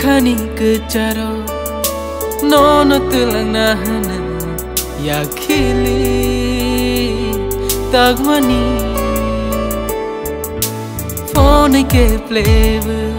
খানিক চার নন তুলনা या खिले तागवानी फोन के प्लेवर